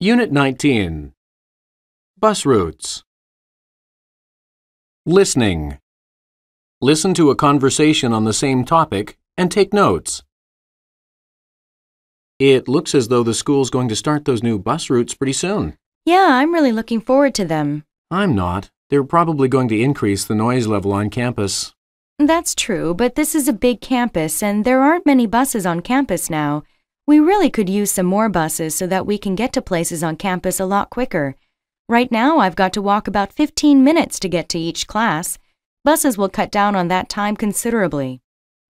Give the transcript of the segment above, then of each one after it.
Unit 19 Bus routes. Listening. Listen to a conversation on the same topic and take notes. It looks as though the school's going to start those new bus routes pretty soon. Yeah, I'm really looking forward to them. I'm not. They're probably going to increase the noise level on campus. That's true, but this is a big campus and there aren't many buses on campus now. We really could use some more buses so that we can get to places on campus a lot quicker. Right now, I've got to walk about 15 minutes to get to each class. Buses will cut down on that time considerably.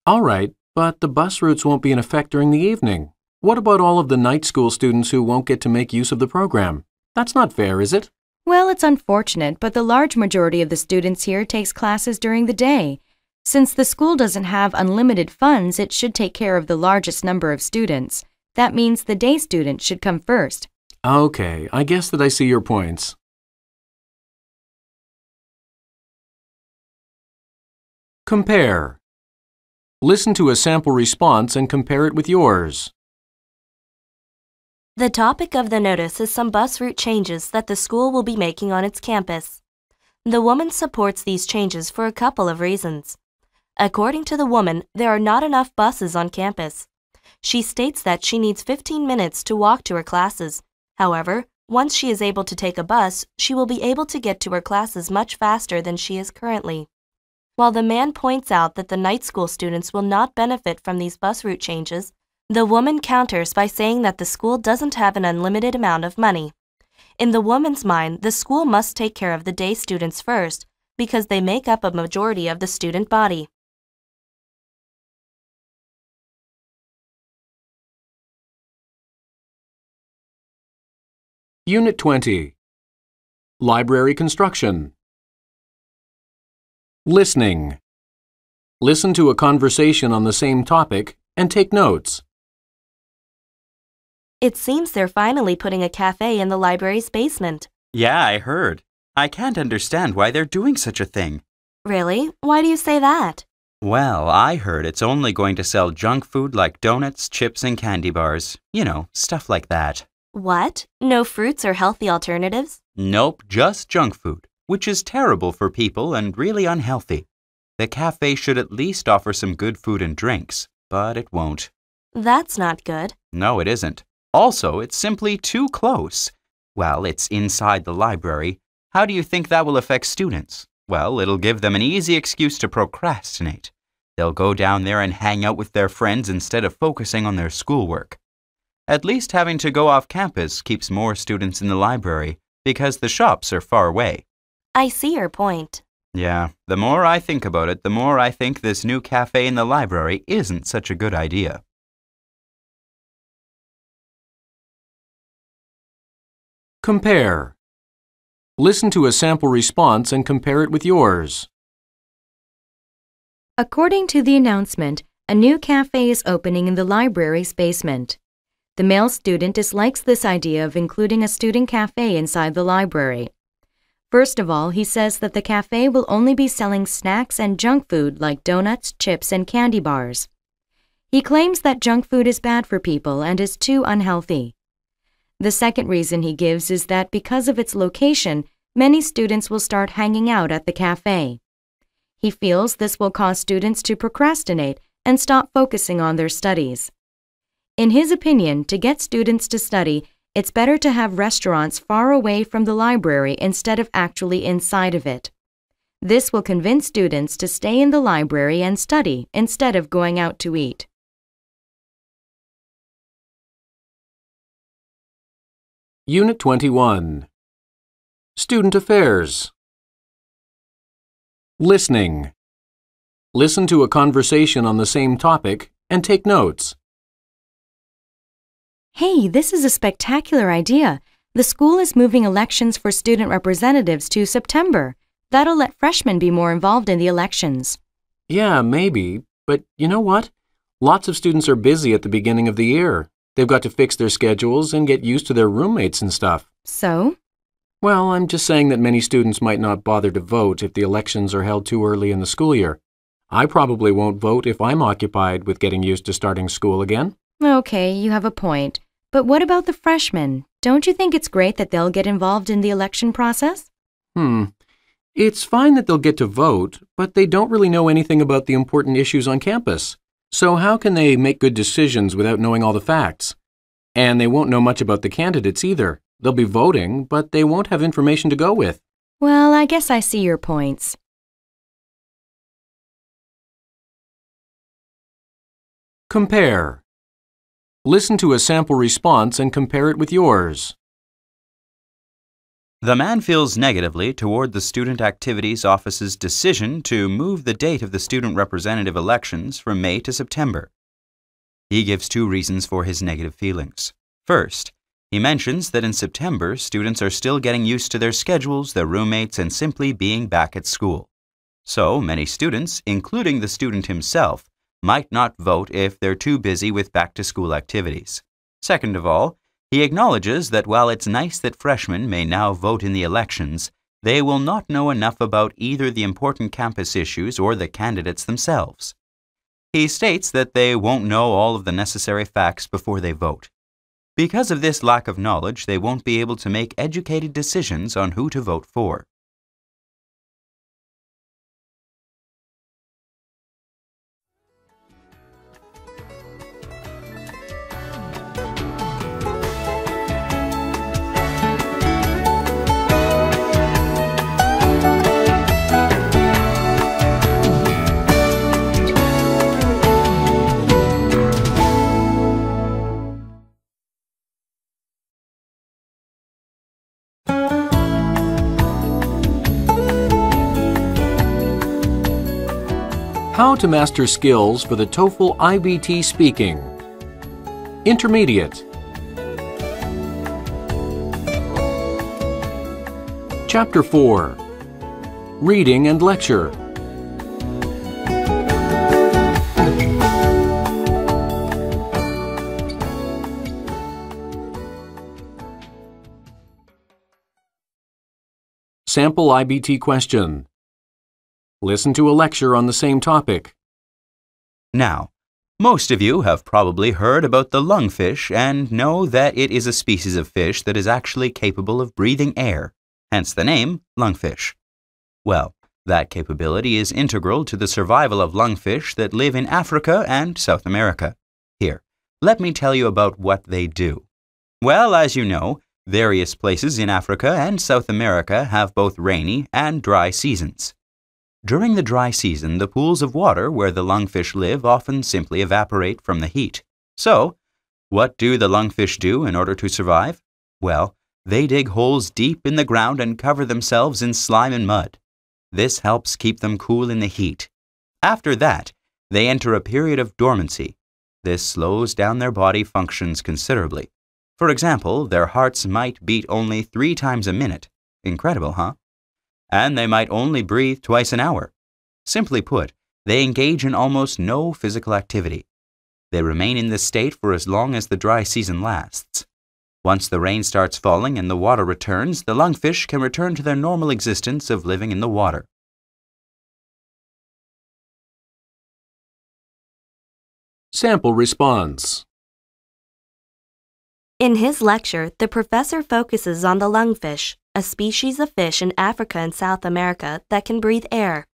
All right, but the bus routes won't be in effect during the evening. What about all of the night school students who won't get to make use of the program? That's not fair, is it? Well, it's unfortunate, but the large majority of the students here takes classes during the day. Since the school doesn't have unlimited funds, it should take care of the largest number of students. That means the day student should come first. Okay, I guess that I see your points. Compare. Listen to a sample response and compare it with yours. The topic of the notice is some bus route changes that the school will be making on its campus. The woman supports these changes for a couple of reasons. According to the woman, there are not enough buses on campus. She states that she needs 15 minutes to walk to her classes. However, once she is able to take a bus, she will be able to get to her classes much faster than she is currently. While the man points out that the night school students will not benefit from these bus route changes, the woman counters by saying that the school doesn't have an unlimited amount of money. In the woman's mind, the school must take care of the day students first because they make up a majority of the student body. Unit 20 Library Construction Listening. Listen to a conversation on the same topic and take notes. It seems they're finally putting a cafe in the library's basement. Yeah, I heard. I can't understand why they're doing such a thing. Really? Why do you say that? Well, I heard it's only going to sell junk food like donuts, chips, and candy bars. You know, stuff like that. What? No fruits or healthy alternatives? Nope, just junk food, which is terrible for people and really unhealthy. The cafe should at least offer some good food and drinks, but it won't. That's not good. No, it isn't. Also, it's simply too close. Well, it's inside the library. How do you think that will affect students? Well, it'll give them an easy excuse to procrastinate. They'll go down there and hang out with their friends instead of focusing on their schoolwork. At least having to go off campus keeps more students in the library because the shops are far away. I see your point. Yeah, the more I think about it, the more I think this new cafe in the library isn't such a good idea. Compare. Listen to a sample response and compare it with yours. According to the announcement, a new cafe is opening in the library's basement. The male student dislikes this idea of including a student cafe inside the library. First of all, he says that the cafe will only be selling snacks and junk food like donuts, chips, and candy bars. He claims that junk food is bad for people and is too unhealthy. The second reason he gives is that because of its location, many students will start hanging out at the cafe. He feels this will cause students to procrastinate and stop focusing on their studies. In his opinion, to get students to study, it's better to have restaurants far away from the library instead of actually inside of it. This will convince students to stay in the library and study instead of going out to eat. Unit 21 Student Affairs Listening. Listen to a conversation on the same topic and take notes. Hey, this is a spectacular idea. The school is moving elections for student representatives to September. That'll let freshmen be more involved in the elections. Yeah, maybe, but you know what? Lots of students are busy at the beginning of the year. They've got to fix their schedules and get used to their roommates and stuff. So? Well, I'm just saying that many students might not bother to vote if the elections are held too early in the school year. I probably won't vote if I'm occupied with getting used to starting school again. Okay, you have a point. But what about the freshmen? Don't you think it's great that they'll get involved in the election process? Hmm. It's fine that they'll get to vote, but they don't really know anything about the important issues on campus. So, how can they make good decisions without knowing all the facts? And they won't know much about the candidates either. They'll be voting, but they won't have information to go with. Well, I guess I see your points. Compare. Listen to a sample response and compare it with yours. The man feels negatively toward the Student Activities Office's decision to move the date of the student representative elections from May to September. He gives two reasons for his negative feelings. First, he mentions that in September, students are still getting used to their schedules, their roommates, and simply being back at school. So, many students, including the student himself, might not vote if they're too busy with back to school activities. Second of all, he acknowledges that while it's nice that freshmen may now vote in the elections, they will not know enough about either the important campus issues or the candidates themselves. He states that they won't know all of the necessary facts before they vote. Because of this lack of knowledge, they won't be able to make educated decisions on who to vote for. How to master skills for the TOEFL IBT speaking. Intermediate. Chapter 4 Reading and Lecture. Sample IBT question. Listen to a lecture on the same topic. Now, most of you have probably heard about the lungfish and know that it is a species of fish that is actually capable of breathing air, hence the name lungfish. Well, that capability is integral to the survival of lungfish that live in Africa and South America. Here, let me tell you about what they do. Well, as you know, various places in Africa and South America have both rainy and dry seasons. During the dry season, the pools of water where the lungfish live often simply evaporate from the heat. So, what do the lungfish do in order to survive? Well, they dig holes deep in the ground and cover themselves in slime and mud. This helps keep them cool in the heat. After that, they enter a period of dormancy. This slows down their body functions considerably. For example, their hearts might beat only three times a minute. Incredible, huh? And they might only breathe twice an hour. Simply put, they engage in almost no physical activity. They remain in this state for as long as the dry season lasts. Once the rain starts falling and the water returns, the lungfish can return to their normal existence of living in the water. Sample response. In his lecture, the professor focuses on the lungfish, a species of fish in Africa and South America that can breathe air.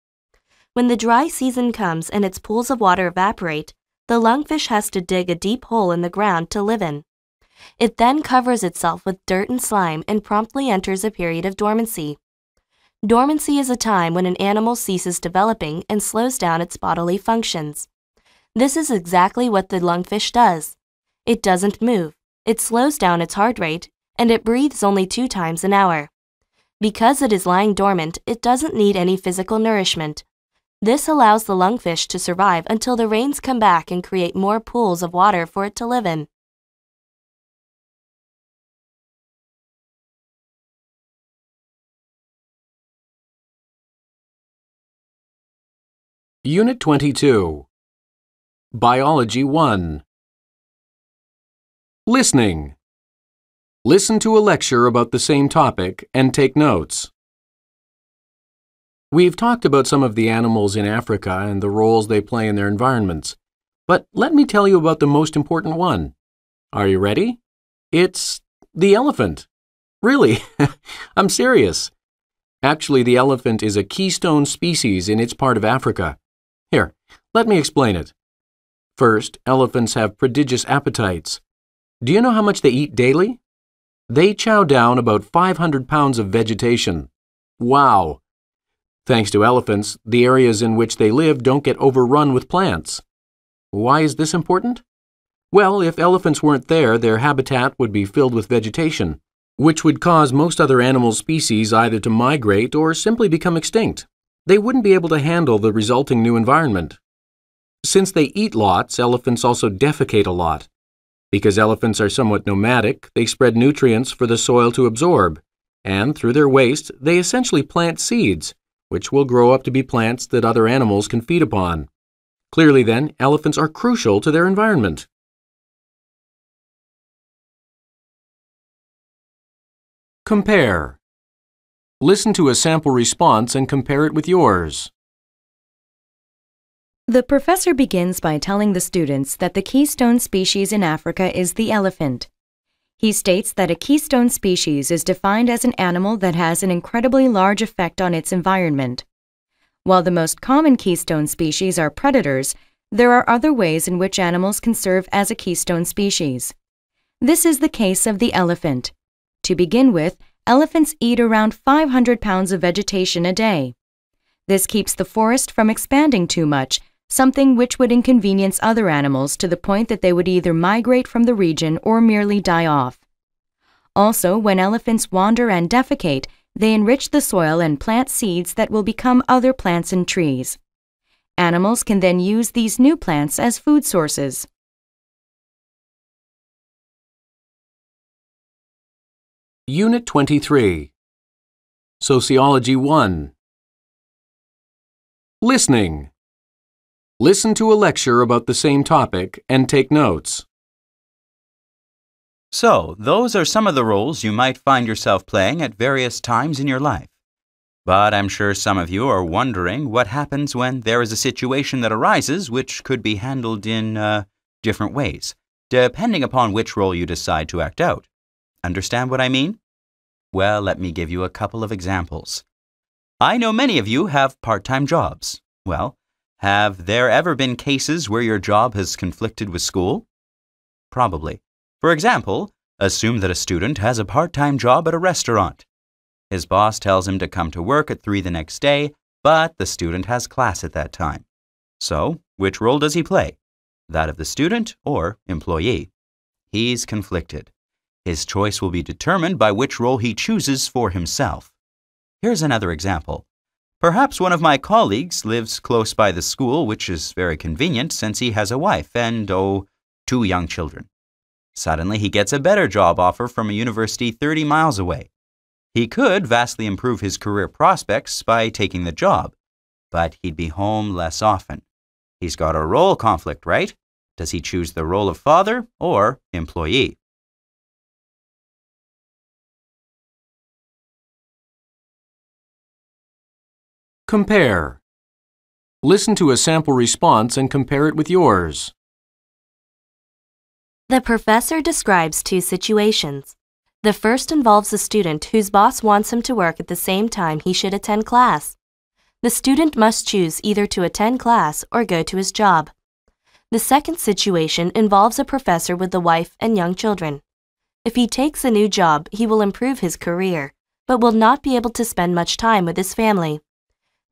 When the dry season comes and its pools of water evaporate, the lungfish has to dig a deep hole in the ground to live in. It then covers itself with dirt and slime and promptly enters a period of dormancy. Dormancy is a time when an animal ceases developing and slows down its bodily functions. This is exactly what the lungfish does. It doesn't move. It slows down its heart rate and it breathes only two times an hour. Because it is lying dormant, it doesn't need any physical nourishment. This allows the lungfish to survive until the rains come back and create more pools of water for it to live in. Unit 22 Biology 1 Listening Listen to a lecture about the same topic and take notes. We've talked about some of the animals in Africa and the roles they play in their environments, but let me tell you about the most important one. Are you ready? It's The elephant. Really? I'm serious. Actually, the elephant is a keystone species in its part of Africa. Here, let me explain it. First, elephants have prodigious appetites. Do you know how much they eat daily? They chow down about 500 pounds of vegetation. Wow! Thanks to elephants, the areas in which they live don't get overrun with plants. Why is this important? Well, if elephants weren't there, their habitat would be filled with vegetation, which would cause most other animal species either to migrate or simply become extinct. They wouldn't be able to handle the resulting new environment. Since they eat lots, elephants also defecate a lot. Because elephants are somewhat nomadic, they spread nutrients for the soil to absorb, and through their waste, they essentially plant seeds, which will grow up to be plants that other animals can feed upon. Clearly, then, elephants are crucial to their environment. Compare. Listen to a sample response and compare it with yours. The professor begins by telling the students that the keystone species in Africa is the elephant. He states that a keystone species is defined as an animal that has an incredibly large effect on its environment. While the most common keystone species are predators, there are other ways in which animals can serve as a keystone species. This is the case of the elephant. To begin with, elephants eat around 500 pounds of vegetation a day. This keeps the forest from expanding too much something which would inconvenience other animals to the point that they would either migrate from the region or merely die off. Also, when elephants wander and defecate, they enrich the soil and plant seeds that will become other plants and trees. Animals can then use these new plants as food sources. Unit 23 Sociology 1 Listening Listen to a lecture about the same topic and take notes. So, those are some of the roles you might find yourself playing at various times in your life. But I'm sure some of you are wondering what happens when there is a situation that arises which could be handled in uh, different ways, depending upon which role you decide to act out. Understand what I mean? Well, let me give you a couple of examples. I know many of you have part time jobs. Well, have there ever been cases where your job has conflicted with school? Probably. For example, assume that a student has a part time job at a restaurant. His boss tells him to come to work at 3 the next day, but the student has class at that time. So, which role does he play? That of the student or employee? He's conflicted. His choice will be determined by which role he chooses for himself. Here's another example. Perhaps one of my colleagues lives close by the school, which is very convenient since he has a wife and, oh, two young children. Suddenly, he gets a better job offer from a university 30 miles away. He could vastly improve his career prospects by taking the job, but he'd be home less often. He's got a role conflict, right? Does he choose the role of father or employee? Compare. Listen to a sample response and compare it with yours. The professor describes two situations. The first involves a student whose boss wants him to work at the same time he should attend class. The student must choose either to attend class or go to his job. The second situation involves a professor with a wife and young children. If he takes a new job, he will improve his career, but will not be able to spend much time with his family.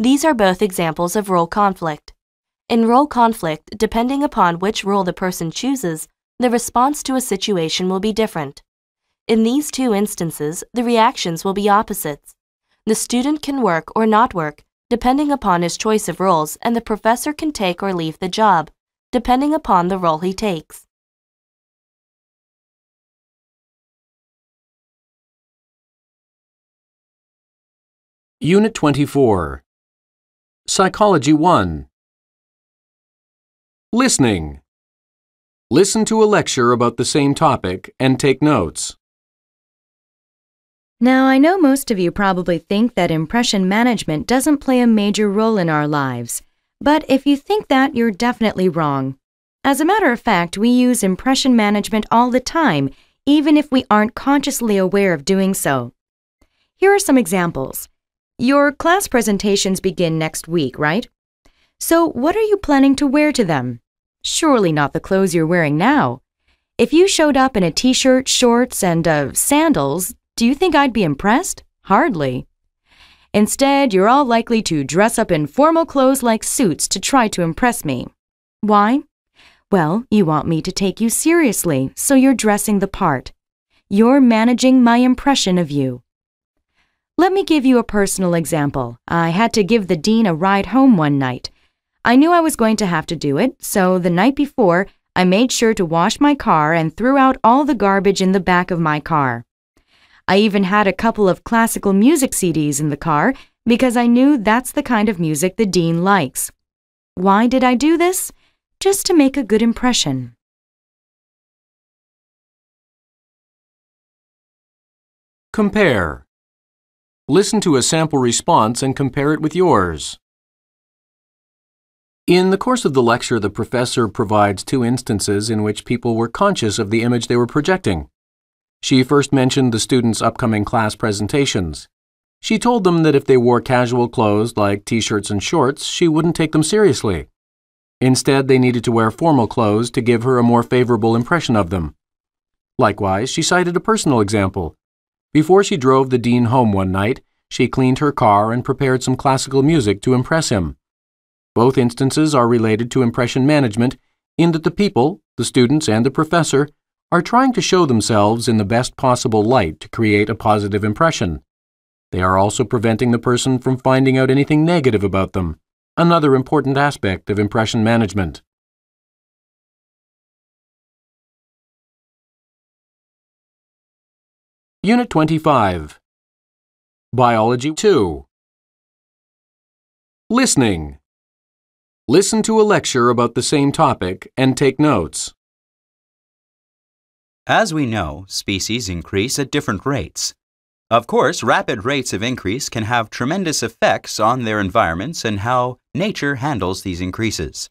These are both examples of role conflict. In role conflict, depending upon which role the person chooses, the response to a situation will be different. In these two instances, the reactions will be opposites. The student can work or not work, depending upon his choice of roles, and the professor can take or leave the job, depending upon the role he takes. Unit 24 Psychology 1 Listening. Listen to a lecture about the same topic and take notes. Now, I know most of you probably think that impression management doesn't play a major role in our lives, but if you think that, you're definitely wrong. As a matter of fact, we use impression management all the time, even if we aren't consciously aware of doing so. Here are some examples. Your class presentations begin next week, right? So, what are you planning to wear to them? Surely not the clothes you're wearing now. If you showed up in a t shirt, shorts, and uh, sandals, do you think I'd be impressed? Hardly. Instead, you're all likely to dress up in formal clothes like suits to try to impress me. Why? Well, you want me to take you seriously, so you're dressing the part. You're managing my impression of you. Let me give you a personal example. I had to give the dean a ride home one night. I knew I was going to have to do it, so the night before, I made sure to wash my car and threw out all the garbage in the back of my car. I even had a couple of classical music CDs in the car because I knew that's the kind of music the dean likes. Why did I do this? Just to make a good impression. Compare. Listen to a sample response and compare it with yours. In the course of the lecture, the professor provides two instances in which people were conscious of the image they were projecting. She first mentioned the students' upcoming class presentations. She told them that if they wore casual clothes like t shirts and shorts, she wouldn't take them seriously. Instead, they needed to wear formal clothes to give her a more favorable impression of them. Likewise, she cited a personal example. Before she drove the dean home one night, she cleaned her car and prepared some classical music to impress him. Both instances are related to impression management in that the people, the students, and the professor are trying to show themselves in the best possible light to create a positive impression. They are also preventing the person from finding out anything negative about them, another important aspect of impression management. Unit 25 Biology 2 Listening Listen to a lecture about the same topic and take notes. As we know, species increase at different rates. Of course, rapid rates of increase can have tremendous effects on their environments and how nature handles these increases.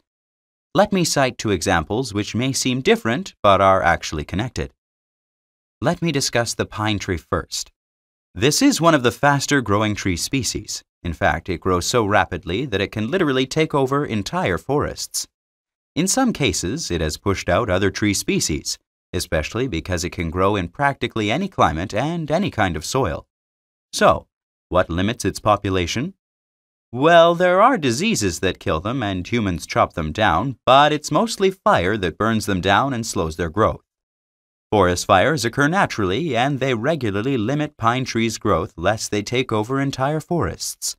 Let me cite two examples which may seem different but are actually connected. Let me discuss the pine tree first. This is one of the faster growing tree species. In fact, it grows so rapidly that it can literally take over entire forests. In some cases, it has pushed out other tree species, especially because it can grow in practically any climate and any kind of soil. So, what limits its population? Well, there are diseases that kill them and humans chop them down, but it's mostly fire that burns them down and slows their growth. Forest fires occur naturally, and they regularly limit pine trees' growth lest they take over entire forests.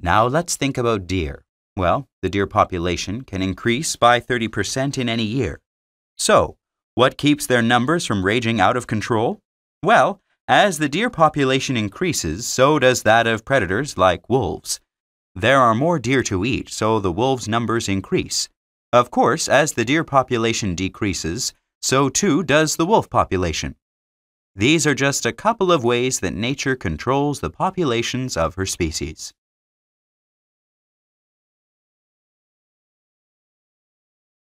Now let's think about deer. Well, the deer population can increase by 30% in any year. So, what keeps their numbers from raging out of control? Well, as the deer population increases, so does that of predators like wolves. There are more deer to eat, so the wolves' numbers increase. Of course, as the deer population decreases, so too does the wolf population. These are just a couple of ways that nature controls the populations of her species.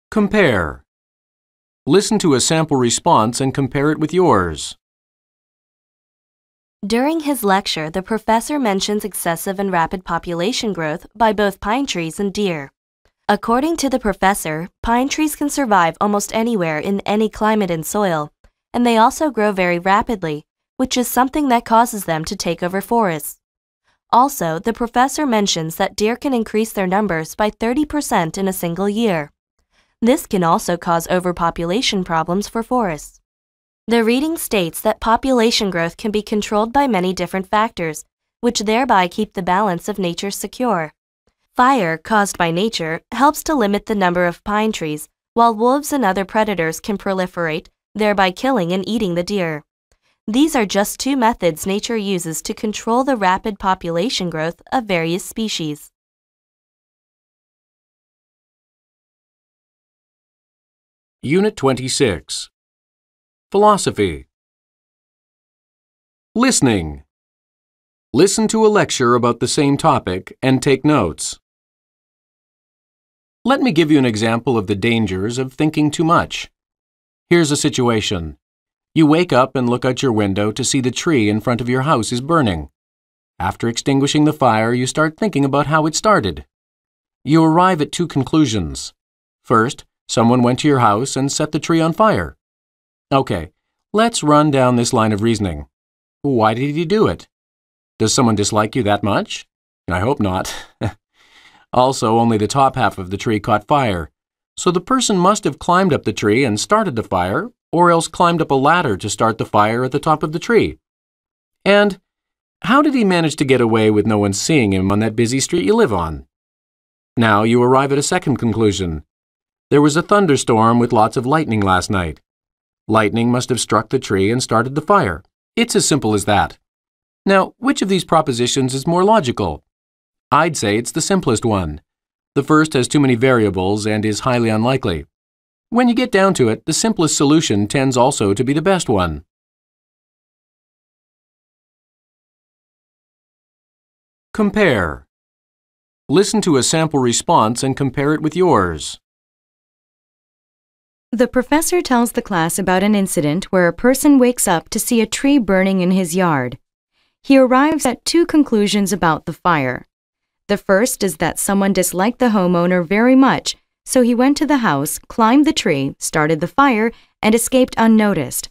Compare. Listen to a sample response and compare it with yours. During his lecture, the professor mentions excessive and rapid population growth by both pine trees and deer. According to the professor, pine trees can survive almost anywhere in any climate and soil, and they also grow very rapidly, which is something that causes them to take over forests. Also, the professor mentions that deer can increase their numbers by 30% in a single year. This can also cause overpopulation problems for forests. The reading states that population growth can be controlled by many different factors, which thereby keep the balance of nature secure. Fire, caused by nature, helps to limit the number of pine trees, while wolves and other predators can proliferate, thereby killing and eating the deer. These are just two methods nature uses to control the rapid population growth of various species. Unit 26 Philosophy Listening Listen to a lecture about the same topic and take notes. Let me give you an example of the dangers of thinking too much. Here's a situation. You wake up and look out your window to see the tree in front of your house is burning. After extinguishing the fire, you start thinking about how it started. You arrive at two conclusions. First, someone went to your house and set the tree on fire. Okay, let's run down this line of reasoning. Why did he do it? Does someone dislike you that much? I hope not. also, only the top half of the tree caught fire, so the person must have climbed up the tree and started the fire, or else climbed up a ladder to start the fire at the top of the tree. And how did he manage to get away with no one seeing him on that busy street you live on? Now you arrive at a second conclusion. There was a thunderstorm with lots of lightning last night. Lightning must have struck the tree and started the fire. It's as simple as that. Now, which of these propositions is more logical? I'd say it's the simplest one. The first has too many variables and is highly unlikely. When you get down to it, the simplest solution tends also to be the best one. Compare. Listen to a sample response and compare it with yours. The professor tells the class about an incident where a person wakes up to see a tree burning in his yard. He arrives at two conclusions about the fire. The first is that someone disliked the homeowner very much, so he went to the house, climbed the tree, started the fire, and escaped unnoticed.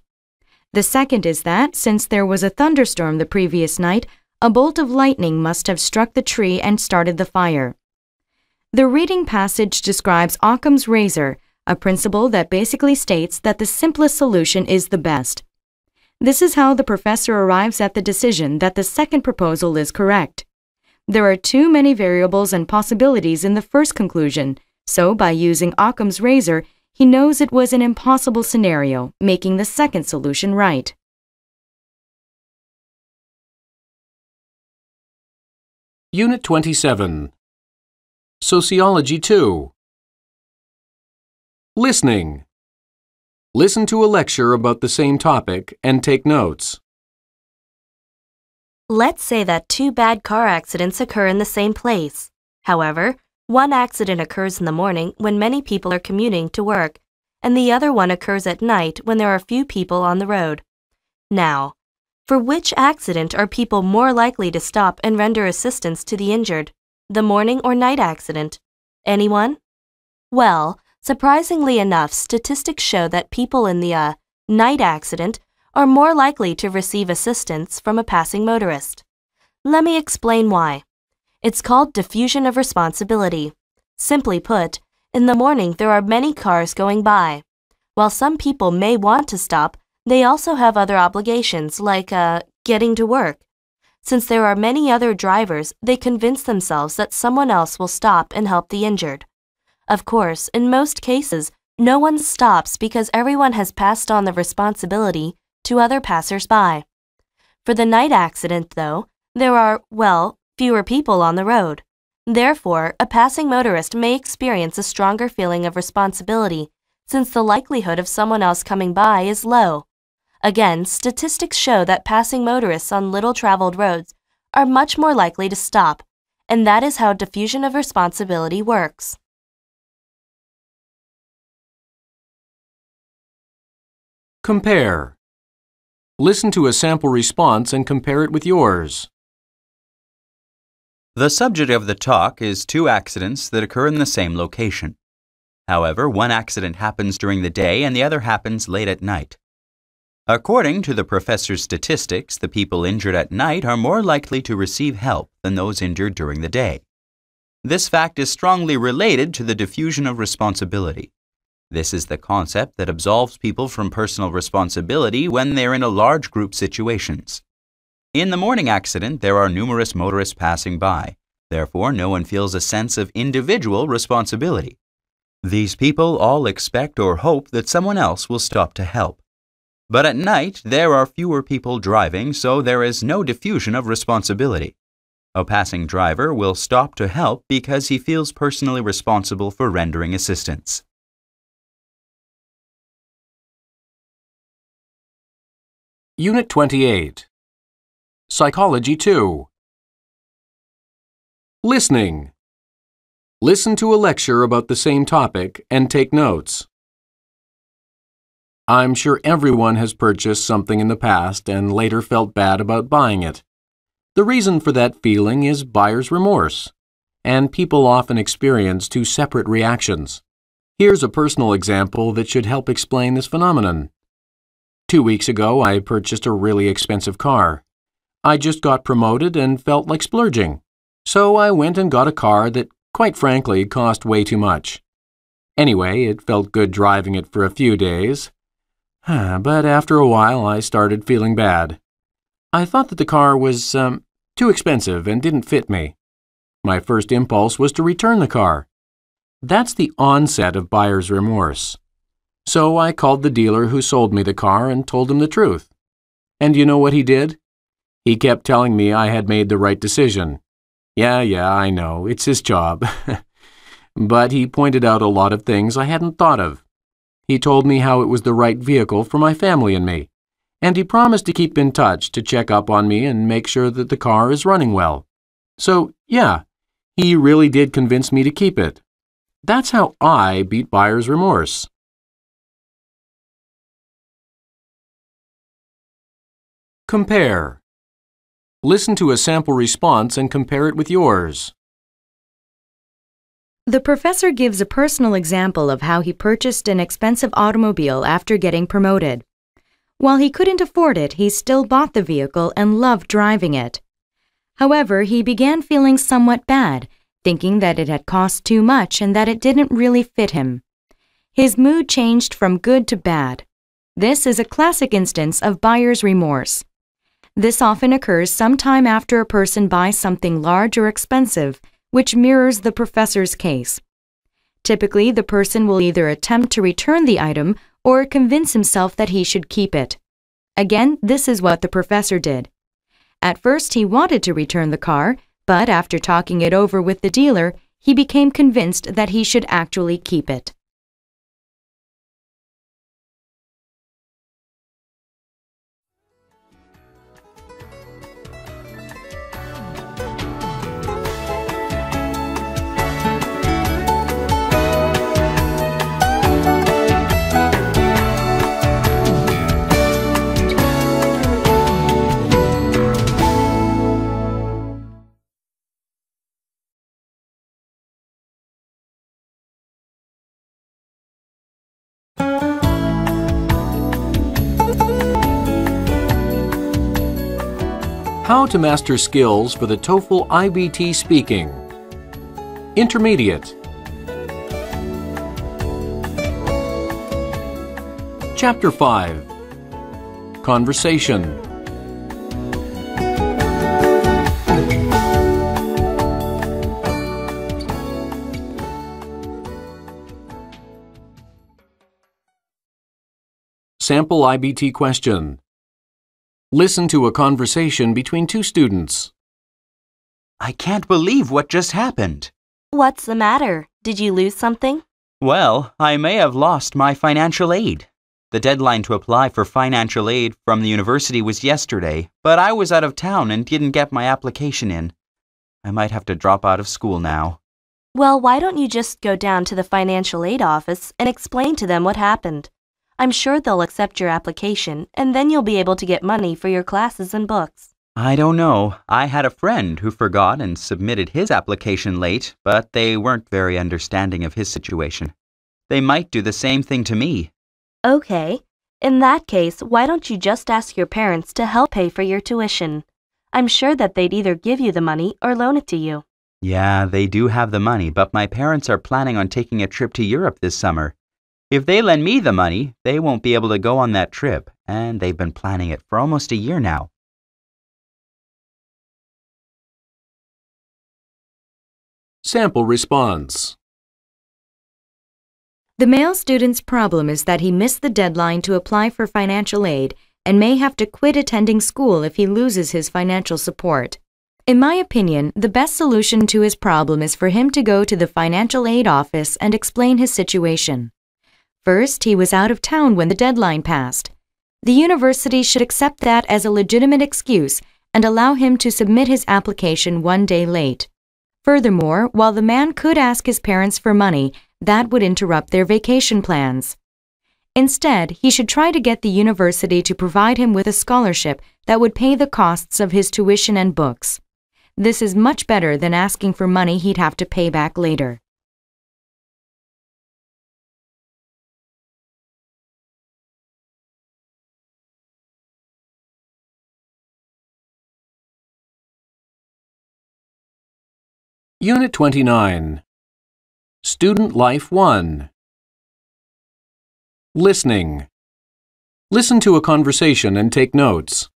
The second is that, since there was a thunderstorm the previous night, a bolt of lightning must have struck the tree and started the fire. The reading passage describes Occam's razor, a principle that basically states that the simplest solution is the best. This is how the professor arrives at the decision that the second proposal is correct. There are too many variables and possibilities in the first conclusion, so by using Occam's razor, he knows it was an impossible scenario, making the second solution right. Unit 27 Sociology 2 Listening Listen to a lecture about the same topic and take notes. Let's say that two bad car accidents occur in the same place. However, one accident occurs in the morning when many people are commuting to work, and the other one occurs at night when there are few people on the road. Now, for which accident are people more likely to stop and render assistance to the injured? The morning or night accident? Anyone? Well, surprisingly enough, statistics show that people in the uh, night accident are more likely to receive assistance from a passing motorist. Let me explain why. It's called diffusion of responsibility. Simply put, in the morning there are many cars going by. While some people may want to stop, they also have other obligations, like uh, getting to work. Since there are many other drivers, they convince themselves that someone else will stop and help the injured. Of course, in most cases, no one stops because everyone has passed on the responsibility to other passers-by. For the night accident, though, there are, well, fewer people on the road. Therefore, a passing motorist may experience a stronger feeling of responsibility since the likelihood of someone else coming by is low. Again, statistics show that passing motorists on little traveled roads are much more likely to stop, and that is how diffusion of responsibility works. Compare. Listen to a sample response and compare it with yours. The subject of the talk is two accidents that occur in the same location. However, one accident happens during the day and the other happens late at night. According to the professor's statistics, the people injured at night are more likely to receive help than those injured during the day. This fact is strongly related to the diffusion of responsibility. This is the concept that absolves people from personal responsibility when they're in a large group situations. In the morning accident, there are numerous motorists passing by. Therefore, no one feels a sense of individual responsibility. These people all expect or hope that someone else will stop to help. But at night, there are fewer people driving, so there is no diffusion of responsibility. A passing driver will stop to help because he feels personally responsible for rendering assistance. Unit 28 Psychology 2 Listening Listen to a lecture about the same topic and take notes. I'm sure everyone has purchased something in the past and later felt bad about buying it. The reason for that feeling is buyer's remorse, and people often experience two separate reactions. Here's a personal example that should help explain this phenomenon. Two weeks ago, I purchased a really expensive car. I just got promoted and felt like splurging. So I went and got a car that, quite frankly, cost way too much. Anyway, it felt good driving it for a few days. but after a while, I started feeling bad. I thought that the car was um, too expensive and didn't fit me. My first impulse was to return the car. That's the onset of buyer's remorse. So I called the dealer who sold me the car and told him the truth. And you know what he did? He kept telling me I had made the right decision. Yeah, yeah, I know, it's his job. but he pointed out a lot of things I hadn't thought of. He told me how it was the right vehicle for my family and me, and he promised to keep in touch to check up on me and make sure that the car is running well. So, yeah, he really did convince me to keep it. That's how I beat buyer's remorse. Compare. Listen to a sample response and compare it with yours. The professor gives a personal example of how he purchased an expensive automobile after getting promoted. While he couldn't afford it, he still bought the vehicle and loved driving it. However, he began feeling somewhat bad, thinking that it had cost too much and that it didn't really fit him. His mood changed from good to bad. This is a classic instance of buyer's remorse. This often occurs sometime after a person buys something large or expensive which mirrors the professor's case. Typically, the person will either attempt to return the item or convince himself that he should keep it. Again, this is what the professor did. At first, he wanted to return the car, but after talking it over with the dealer, he became convinced that he should actually keep it. How to master skills for the TOEFL IBT speaking. Intermediate. Chapter 5 Conversation. Sample IBT question. Listen to a conversation between two students. I can't believe what just happened. What's the matter? Did you lose something? Well, I may have lost my financial aid. The deadline to apply for financial aid from the university was yesterday, but I was out of town and didn't get my application in. I might have to drop out of school now. Well, why don't you just go down to the financial aid office and explain to them what happened? I'm sure they'll accept your application, and then you'll be able to get money for your classes and books. I don't know. I had a friend who forgot and submitted his application late, but they weren't very understanding of his situation. They might do the same thing to me. Okay. In that case, why don't you just ask your parents to help pay for your tuition? I'm sure that they'd either give you the money or loan it to you. Yeah, they do have the money, but my parents are planning on taking a trip to Europe this summer. If they lend me the money, they won't be able to go on that trip, and they've been planning it for almost a year now. Sample response. The male student's problem is that he missed the deadline to apply for financial aid and may have to quit attending school if he loses his financial support. In my opinion, the best solution to his problem is for him to go to the financial aid office and explain his situation. First, he was out of town when the deadline passed. The university should accept that as a legitimate excuse and allow him to submit his application one day late. Furthermore, while the man could ask his parents for money, that would interrupt their vacation plans. Instead, he should try to get the university to provide him with a scholarship that would pay the costs of his tuition and books. This is much better than asking for money he'd have to pay back later. Unit 29. Student Life 1. Listening. Listen to a conversation and take notes.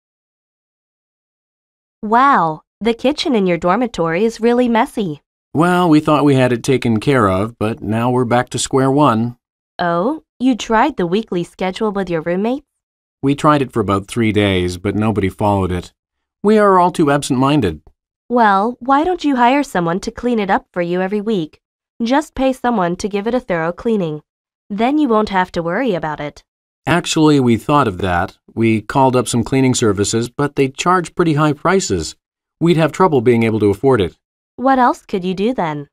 Wow, the kitchen in your dormitory is really messy. Well, we thought we had it taken care of, but now we're back to square one. Oh, you tried the weekly schedule with your roommates? We tried it for about three days, but nobody followed it. We are all too absent minded. Well, why don't you hire someone to clean it up for you every week? Just pay someone to give it a thorough cleaning. Then you won't have to worry about it. Actually, we thought of that. We called up some cleaning services, but they charge pretty high prices. We'd have trouble being able to afford it. What else could you do then?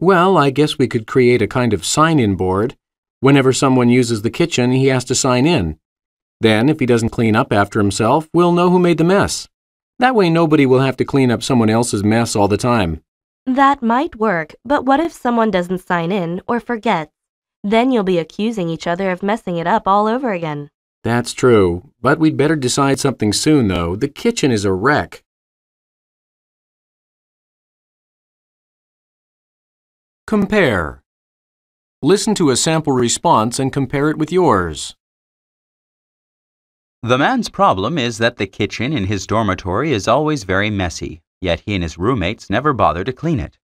Well, I guess we could create a kind of sign in board. Whenever someone uses the kitchen, he has to sign in. Then, if he doesn't clean up after himself, we'll know who made the mess. That way, nobody will have to clean up someone else's mess all the time. That might work, but what if someone doesn't sign in or forgets? Then you'll be accusing each other of messing it up all over again. That's true, but we'd better decide something soon, though. The kitchen is a wreck. Compare. Listen to a sample response and compare it with yours. The man's problem is that the kitchen in his dormitory is always very messy, yet he and his roommates never bother to clean it.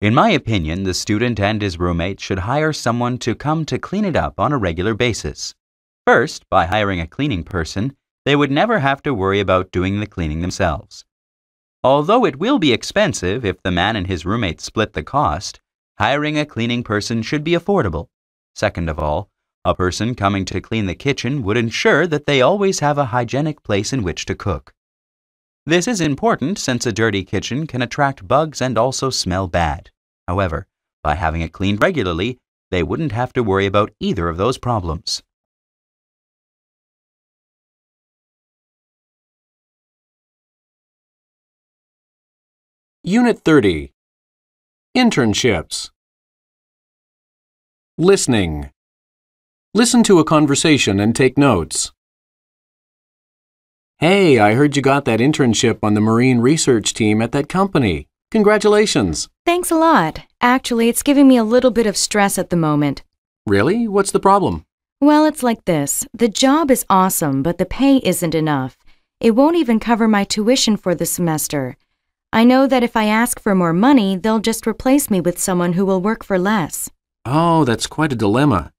In my opinion, the student and his roommate should hire someone to come to clean it up on a regular basis. First, by hiring a cleaning person, they would never have to worry about doing the cleaning themselves. Although it will be expensive if the man and his roommate split the cost, hiring a cleaning person should be affordable. Second of all, a person coming to clean the kitchen would ensure that they always have a hygienic place in which to cook. This is important since a dirty kitchen can attract bugs and also smell bad. However, by having it cleaned regularly, they wouldn't have to worry about either of those problems. Unit 30. Internships. Listening. Listen to a conversation and take notes. Hey, I heard you got that internship on the marine research team at that company. Congratulations. Thanks a lot. Actually, it's giving me a little bit of stress at the moment. Really? What's the problem? Well, it's like this. The job is awesome, but the pay isn't enough. It won't even cover my tuition for the semester. I know that if I ask for more money, they'll just replace me with someone who will work for less. Oh, that's quite a dilemma.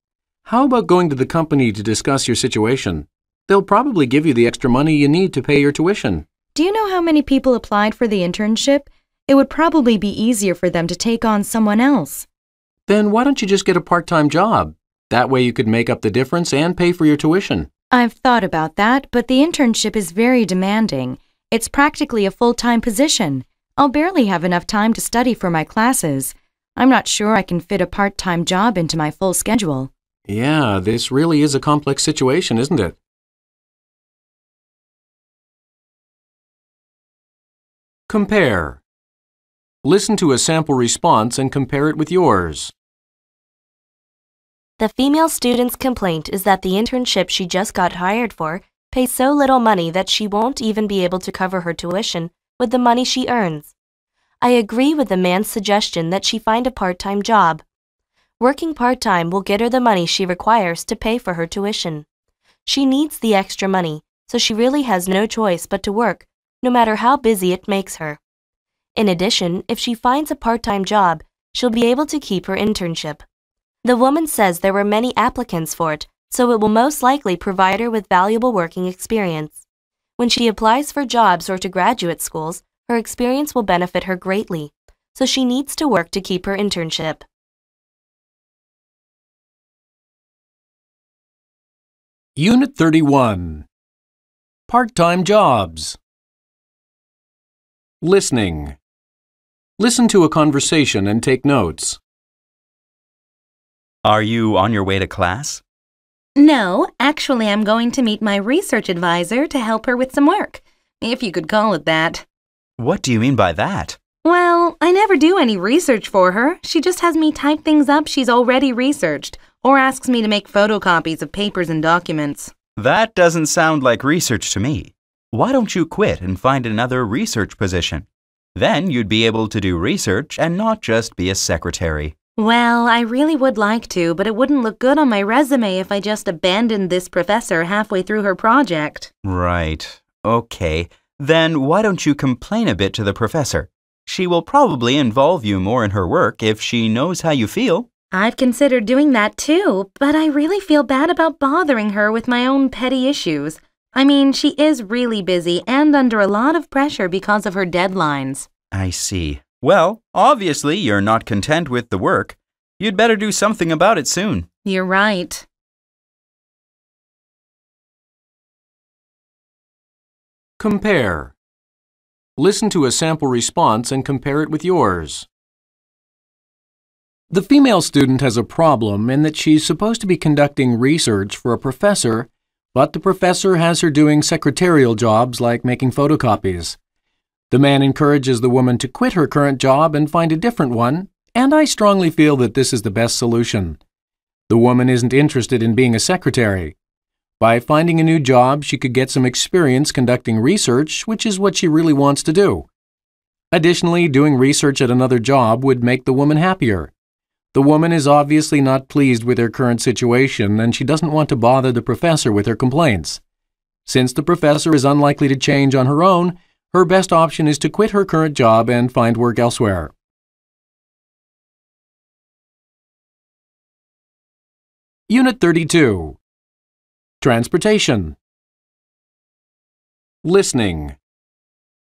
How about going to the company to discuss your situation? They'll probably give you the extra money you need to pay your tuition. Do you know how many people applied for the internship? It would probably be easier for them to take on someone else. Then why don't you just get a part time job? That way you could make up the difference and pay for your tuition. I've thought about that, but the internship is very demanding. It's practically a full time position. I'll barely have enough time to study for my classes. I'm not sure I can fit a part time job into my full schedule. Yeah, this really is a complex situation, isn't it? Compare. Listen to a sample response and compare it with yours. The female student's complaint is that the internship she just got hired for pays so little money that she won't even be able to cover her tuition with the money she earns. I agree with the man's suggestion that she find a part time job. Working part time will get her the money she requires to pay for her tuition. She needs the extra money, so she really has no choice but to work, no matter how busy it makes her. In addition, if she finds a part time job, she'll be able to keep her internship. The woman says there were many applicants for it, so it will most likely provide her with valuable working experience. When she applies for jobs or to graduate schools, her experience will benefit her greatly, so she needs to work to keep her internship. Unit 31. Part time jobs. Listening. Listen to a conversation and take notes. Are you on your way to class? No, actually, I'm going to meet my research advisor to help her with some work, if you could call it that. What do you mean by that? Well, I never do any research for her. She just has me type things up she's already researched, or asks me to make photocopies of papers and documents. That doesn't sound like research to me. Why don't you quit and find another research position? Then you'd be able to do research and not just be a secretary. Well, I really would like to, but it wouldn't look good on my resume if I just abandoned this professor halfway through her project. Right. Okay. Then why don't you complain a bit to the professor? She will probably involve you more in her work if she knows how you feel. I've considered doing that too, but I really feel bad about bothering her with my own petty issues. I mean, she is really busy and under a lot of pressure because of her deadlines. I see. Well, obviously you're not content with the work. You'd better do something about it soon. You're right. Compare. Listen to a sample response and compare it with yours. The female student has a problem in that she's supposed to be conducting research for a professor, but the professor has her doing secretarial jobs like making photocopies. The man encourages the woman to quit her current job and find a different one, and I strongly feel that this is the best solution. The woman isn't interested in being a secretary. By finding a new job, she could get some experience conducting research, which is what she really wants to do. Additionally, doing research at another job would make the woman happier. The woman is obviously not pleased with her current situation and she doesn't want to bother the professor with her complaints. Since the professor is unlikely to change on her own, her best option is to quit her current job and find work elsewhere. Unit 32 Transportation Listening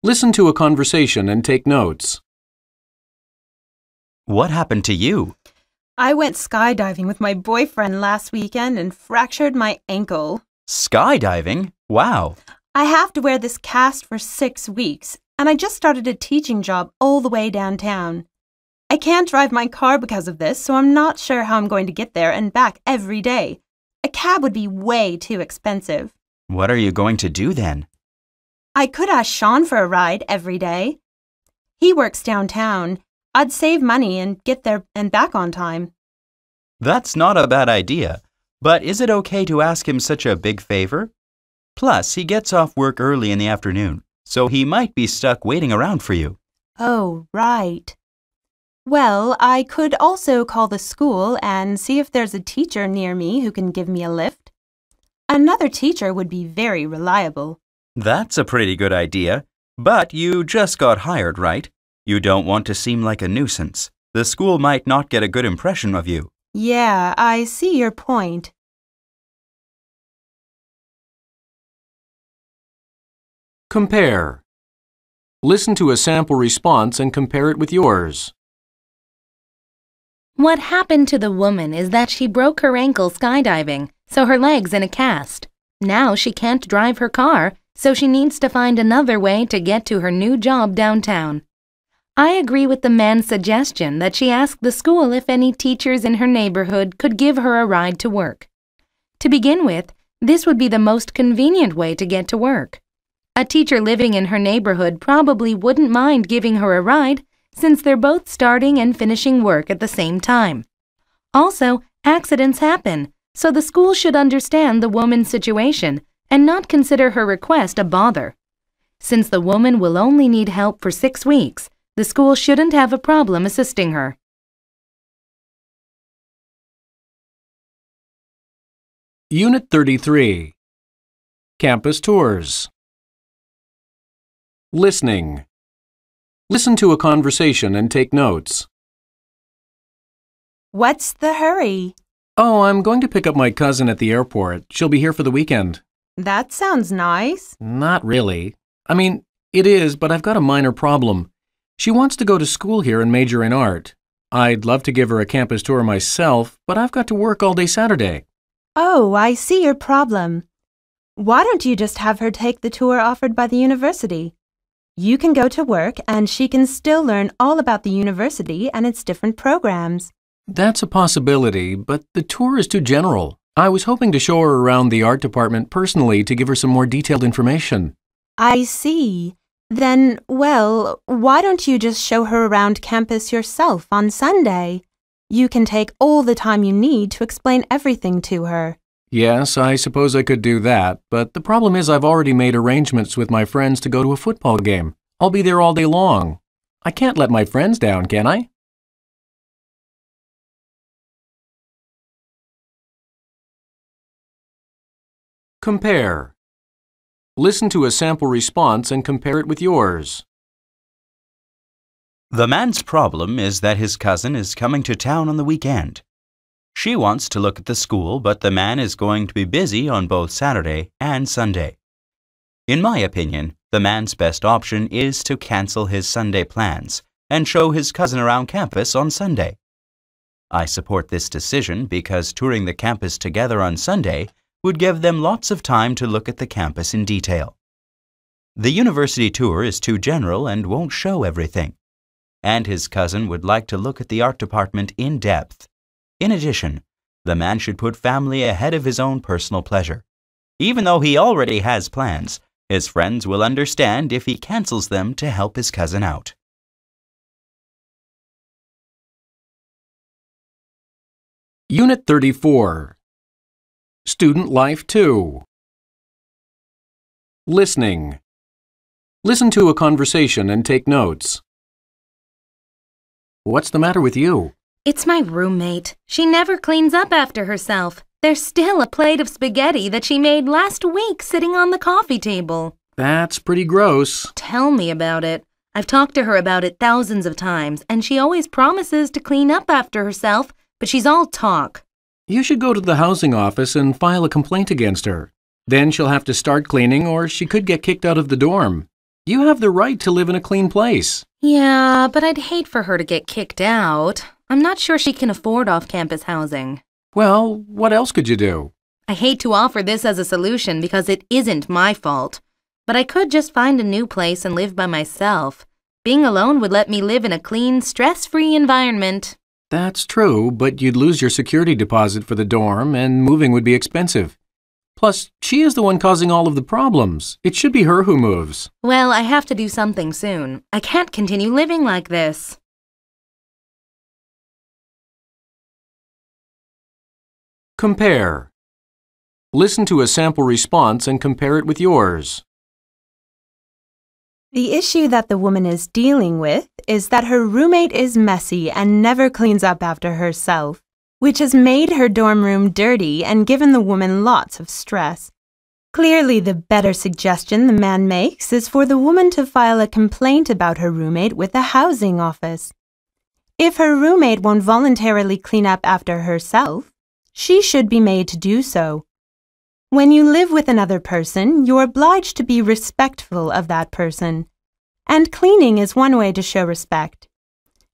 Listen to a conversation and take notes. What happened to you? I went skydiving with my boyfriend last weekend and fractured my ankle. Skydiving? Wow. I have to wear this cast for six weeks, and I just started a teaching job all the way downtown. I can't drive my car because of this, so I'm not sure how I'm going to get there and back every day. A cab would be way too expensive. What are you going to do then? I could ask Sean for a ride every day. He works downtown. I'd save money and get there and back on time. That's not a bad idea, but is it okay to ask him such a big favor? Plus, he gets off work early in the afternoon, so he might be stuck waiting around for you. Oh, right. Well, I could also call the school and see if there's a teacher near me who can give me a lift. Another teacher would be very reliable. That's a pretty good idea. But you just got hired, right? You don't want to seem like a nuisance. The school might not get a good impression of you. Yeah, I see your point. Compare. Listen to a sample response and compare it with yours. What happened to the woman is that she broke her ankle skydiving, so her leg's in a cast. Now she can't drive her car, so she needs to find another way to get to her new job downtown. I agree with the man's suggestion that she ask the school if any teachers in her neighborhood could give her a ride to work. To begin with, this would be the most convenient way to get to work. A teacher living in her neighborhood probably wouldn't mind giving her a ride since they're both starting and finishing work at the same time. Also, accidents happen, so the school should understand the woman's situation and not consider her request a bother. Since the woman will only need help for six weeks, the school shouldn't have a problem assisting her. Unit 33 Campus Tours Listening Listen to a conversation and take notes. What's the hurry? Oh, I'm going to pick up my cousin at the airport. She'll be here for the weekend. That sounds nice. Not really. I mean, it is, but I've got a minor problem. She wants to go to school here and major in art. I'd love to give her a campus tour myself, but I've got to work all day Saturday. Oh, I see your problem. Why don't you just have her take the tour offered by the university? You can go to work and she can still learn all about the university and its different programs. That's a possibility, but the tour is too general. I was hoping to show her around the art department personally to give her some more detailed information. I see. Then, well, why don't you just show her around campus yourself on Sunday? You can take all the time you need to explain everything to her. Yes, I suppose I could do that, but the problem is I've already made arrangements with my friends to go to a football game. I'll be there all day long. I can't let my friends down, can I? Compare. Listen to a sample response and compare it with yours. The man's problem is that his cousin is coming to town on the weekend. She wants to look at the school, but the man is going to be busy on both Saturday and Sunday. In my opinion, the man's best option is to cancel his Sunday plans and show his cousin around campus on Sunday. I support this decision because touring the campus together on Sunday would give them lots of time to look at the campus in detail. The university tour is too general and won't show everything. And his cousin would like to look at the art department in depth. In addition, the man should put family ahead of his own personal pleasure. Even though he already has plans, his friends will understand if he cancels them to help his cousin out. Unit 34 Student Life 2 Listening. Listen to a conversation and take notes. What's the matter with you? It's my roommate. She never cleans up after herself. There's still a plate of spaghetti that she made last week sitting on the coffee table. That's pretty gross. Tell me about it. I've talked to her about it thousands of times, and she always promises to clean up after herself, but she's all talk. You should go to the housing office and file a complaint against her. Then she'll have to start cleaning or she could get kicked out of the dorm. You have the right to live in a clean place. Yeah, but I'd hate for her to get kicked out. I'm not sure she can afford off campus housing. Well, what else could you do? I hate to offer this as a solution because it isn't my fault. But I could just find a new place and live by myself. Being alone would let me live in a clean, stress free environment. That's true, but you'd lose your security deposit for the dorm and moving would be expensive. Plus, she is the one causing all of the problems. It should be her who moves. Well, I have to do something soon. I can't continue living like this. Compare. Listen to a sample response and compare it with yours. The issue that the woman is dealing with is that her roommate is messy and never cleans up after herself, which has made her dorm room dirty and given the woman lots of stress. Clearly, the better suggestion the man makes is for the woman to file a complaint about her roommate with the housing office. If her roommate won't voluntarily clean up after herself, she should be made to do so. When you live with another person, you're obliged to be respectful of that person. And cleaning is one way to show respect.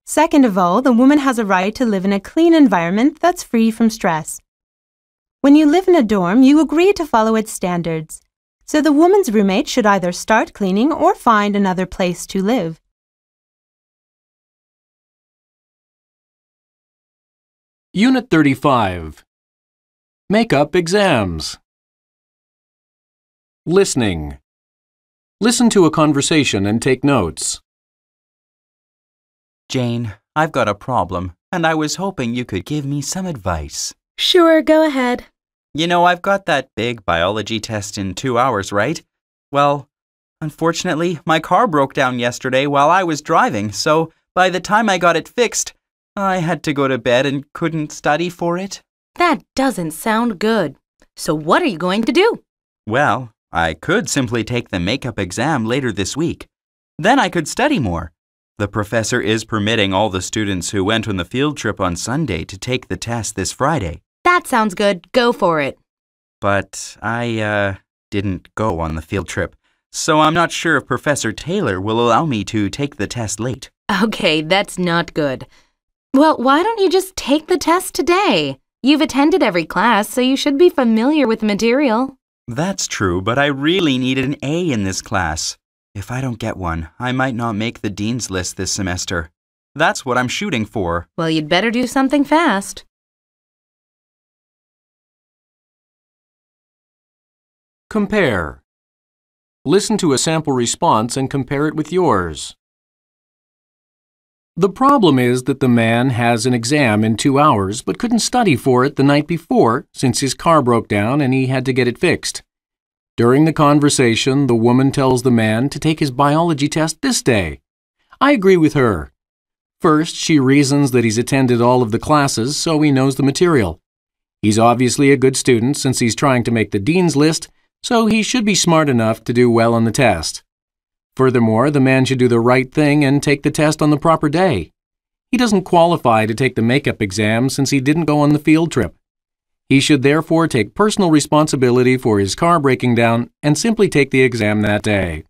Second of all, the woman has a right to live in a clean environment that's free from stress. When you live in a dorm, you agree to follow its standards. So the woman's roommate should either start cleaning or find another place to live. Unit 35 Make-up exams. Listening. Listen to a conversation and take notes. Jane, I've got a problem, and I was hoping you could give me some advice. Sure, go ahead. You know, I've got that big biology test in two hours, right? Well, unfortunately, my car broke down yesterday while I was driving, so by the time I got it fixed, I had to go to bed and couldn't study for it. That doesn't sound good. So what are you going to do? Well, I could simply take the makeup exam later this week. Then I could study more. The professor is permitting all the students who went on the field trip on Sunday to take the test this Friday. That sounds good. Go for it. But I, uh, didn't go on the field trip, so I'm not sure if Professor Taylor will allow me to take the test late. Okay, that's not good. Well, why don't you just take the test today? You've attended every class, so you should be familiar with the material. That's true, but I really needed an A in this class. If I don't get one, I might not make the dean's list this semester. That's what I'm shooting for. Well, you'd better do something fast. Compare. Listen to a sample response and compare it with yours. The problem is that the man has an exam in two hours but couldn't study for it the night before since his car broke down and he had to get it fixed. During the conversation, the woman tells the man to take his biology test this day. I agree with her. First, she reasons that he's attended all of the classes, so he knows the material. He's obviously a good student since he's trying to make the dean's list, so he should be smart enough to do well on the test. Furthermore, the man should do the right thing and take the test on the proper day. He doesn't qualify to take the makeup exam since he didn't go on the field trip. He should therefore take personal responsibility for his car breaking down and simply take the exam that day.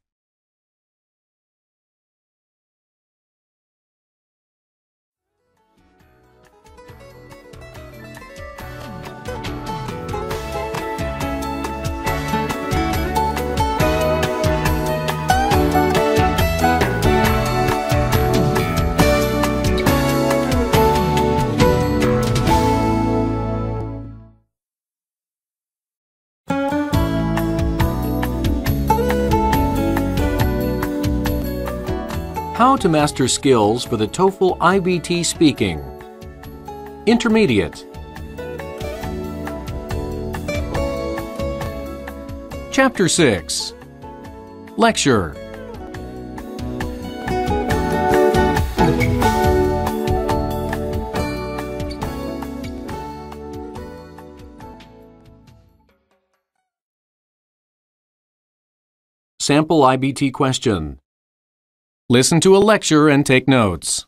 How to master skills for the TOEFL IBT speaking. Intermediate. Chapter 6 Lecture Sample IBT question Listen to a lecture and take notes.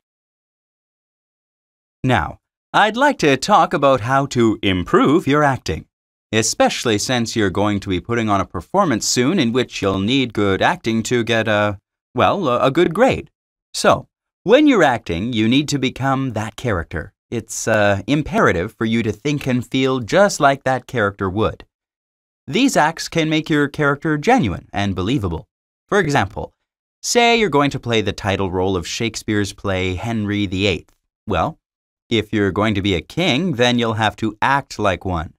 Now, I'd like to talk about how to improve your acting, especially since you're going to be putting on a performance soon in which you'll need good acting to get a, well, a good grade. So, when you're acting, you need to become that character. It's uh, imperative for you to think and feel just like that character would. These acts can make your character genuine and believable. For example, Say you're going to play the title role of Shakespeare's play Henry VIII. Well, if you're going to be a king, then you'll have to act like one.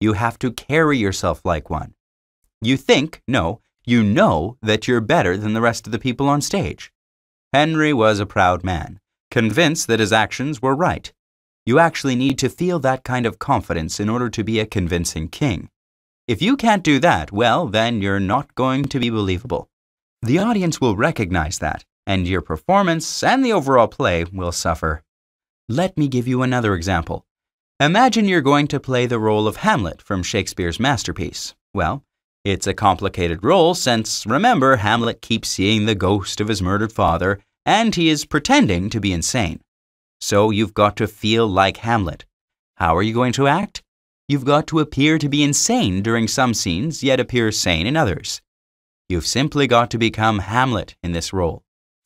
You have to carry yourself like one. You think, no, you know that you're better than the rest of the people on stage. Henry was a proud man, convinced that his actions were right. You actually need to feel that kind of confidence in order to be a convincing king. If you can't do that, well, then you're not going to be believable. The audience will recognize that, and your performance and the overall play will suffer. Let me give you another example. Imagine you're going to play the role of Hamlet from Shakespeare's masterpiece. Well, it's a complicated role since, remember, Hamlet keeps seeing the ghost of his murdered father and he is pretending to be insane. So you've got to feel like Hamlet. How are you going to act? You've got to appear to be insane during some scenes, yet appear sane in others. You've simply got to become Hamlet in this role.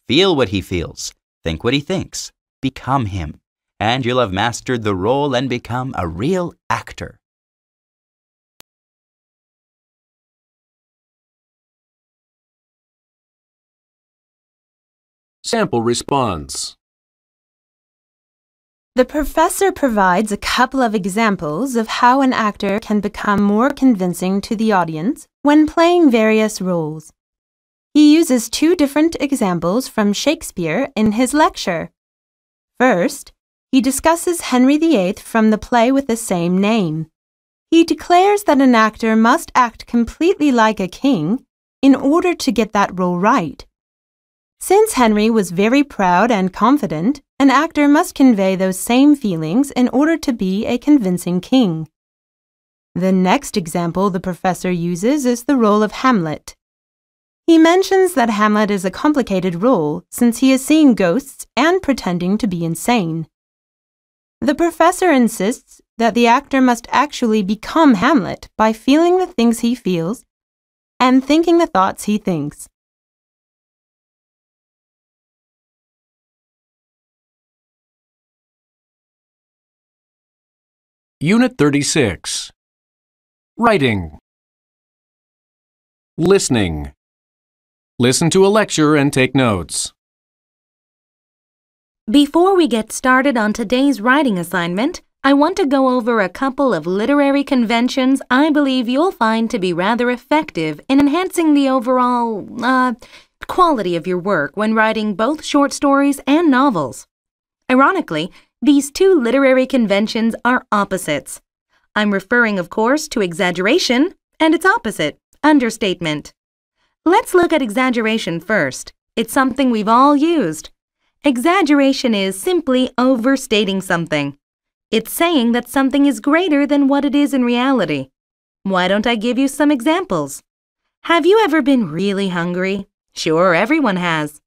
Feel what he feels, think what he thinks, become him, and you'll have mastered the role and become a real actor. Sample response. The professor provides a couple of examples of how an actor can become more convincing to the audience when playing various roles. He uses two different examples from Shakespeare in his lecture. First, he discusses Henry VIII from the play with the same name. He declares that an actor must act completely like a king in order to get that role right. Since Henry was very proud and confident, an actor must convey those same feelings in order to be a convincing king. The next example the professor uses is the role of Hamlet. He mentions that Hamlet is a complicated role since he is seeing ghosts and pretending to be insane. The professor insists that the actor must actually become Hamlet by feeling the things he feels and thinking the thoughts he thinks. Unit 36 Writing Listening Listen to a lecture and take notes. Before we get started on today's writing assignment, I want to go over a couple of literary conventions I believe you'll find to be rather effective in enhancing the overall, uh, quality of your work when writing both short stories and novels. Ironically, these two literary conventions are opposites. I'm referring, of course, to exaggeration and its opposite, understatement. Let's look at exaggeration first. It's something we've all used. Exaggeration is simply overstating something. It's saying that something is greater than what it is in reality. Why don't I give you some examples? Have you ever been really hungry? Sure, everyone has.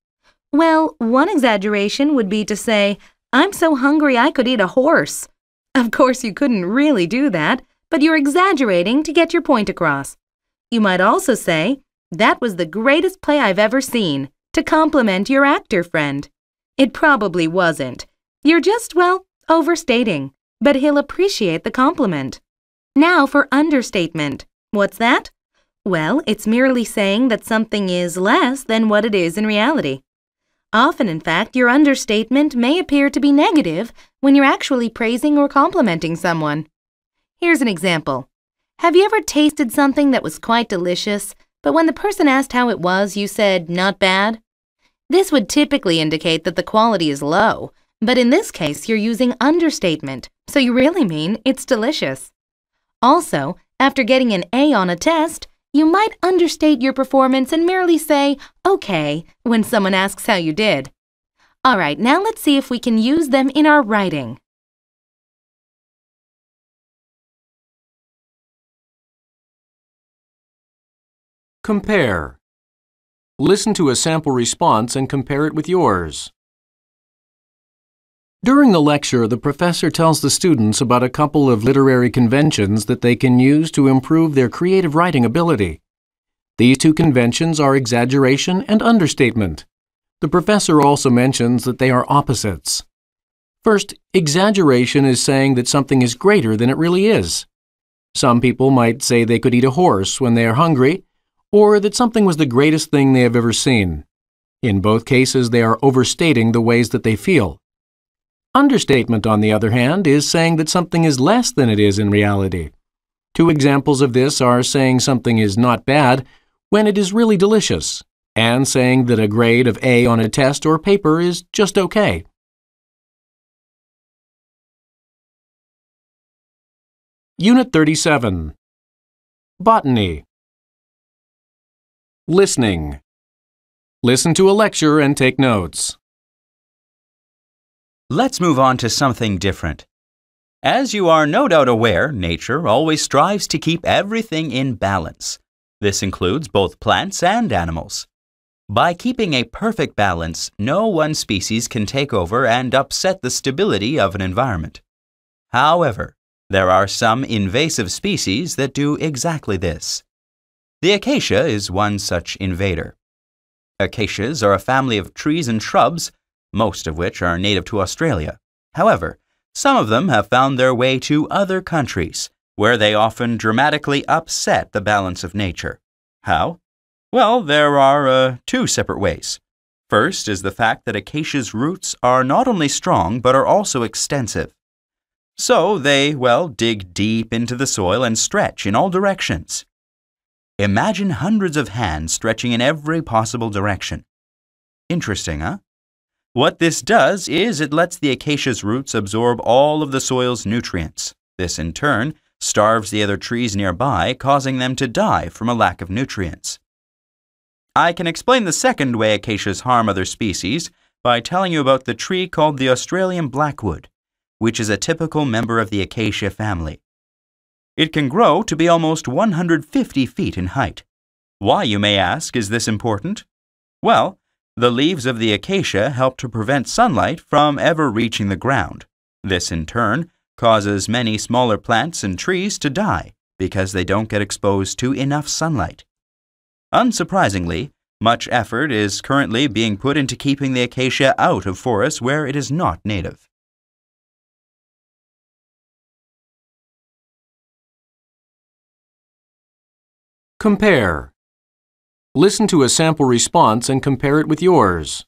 Well, one exaggeration would be to say, I'm so hungry I could eat a horse. Of course, you couldn't really do that, but you're exaggerating to get your point across. You might also say, That was the greatest play I've ever seen, to compliment your actor friend. It probably wasn't. You're just, well, overstating, but he'll appreciate the compliment. Now for understatement. What's that? Well, it's merely saying that something is less than what it is in reality. Often, in fact, your understatement may appear to be negative when you're actually praising or complimenting someone. Here's an example. Have you ever tasted something that was quite delicious, but when the person asked how it was, you said, not bad? This would typically indicate that the quality is low, but in this case, you're using understatement, so you really mean it's delicious. Also, after getting an A on a test, you might understate your performance and merely say, okay, when someone asks how you did. All right, now let's see if we can use them in our writing. Compare. Listen to a sample response and compare it with yours. During the lecture, the professor tells the students about a couple of literary conventions that they can use to improve their creative writing ability. These two conventions are exaggeration and understatement. The professor also mentions that they are opposites. First, exaggeration is saying that something is greater than it really is. Some people might say they could eat a horse when they are hungry, or that something was the greatest thing they have ever seen. In both cases, they are overstating the ways that they feel. Understatement, on the other hand, is saying that something is less than it is in reality. Two examples of this are saying something is not bad when it is really delicious, and saying that a grade of A on a test or paper is just okay. Unit 37 Botany Listening Listen to a lecture and take notes. Let's move on to something different. As you are no doubt aware, nature always strives to keep everything in balance. This includes both plants and animals. By keeping a perfect balance, no one species can take over and upset the stability of an environment. However, there are some invasive species that do exactly this. The acacia is one such invader. Acacias are a family of trees and shrubs most of which are native to Australia. However, some of them have found their way to other countries, where they often dramatically upset the balance of nature. How? Well, there are uh, two separate ways. First is the fact that acacia's roots are not only strong, but are also extensive. So they, well, dig deep into the soil and stretch in all directions. Imagine hundreds of hands stretching in every possible direction. Interesting, huh? What this does is it lets the acacia's roots absorb all of the soil's nutrients. This, in turn, starves the other trees nearby, causing them to die from a lack of nutrients. I can explain the second way acacias harm other species by telling you about the tree called the Australian blackwood, which is a typical member of the acacia family. It can grow to be almost 150 feet in height. Why, you may ask, is this important? Well, the leaves of the acacia help to prevent sunlight from ever reaching the ground. This, in turn, causes many smaller plants and trees to die because they don't get exposed to enough sunlight. Unsurprisingly, much effort is currently being put into keeping the acacia out of forests where it is not native. Compare. Listen to a sample response and compare it with yours.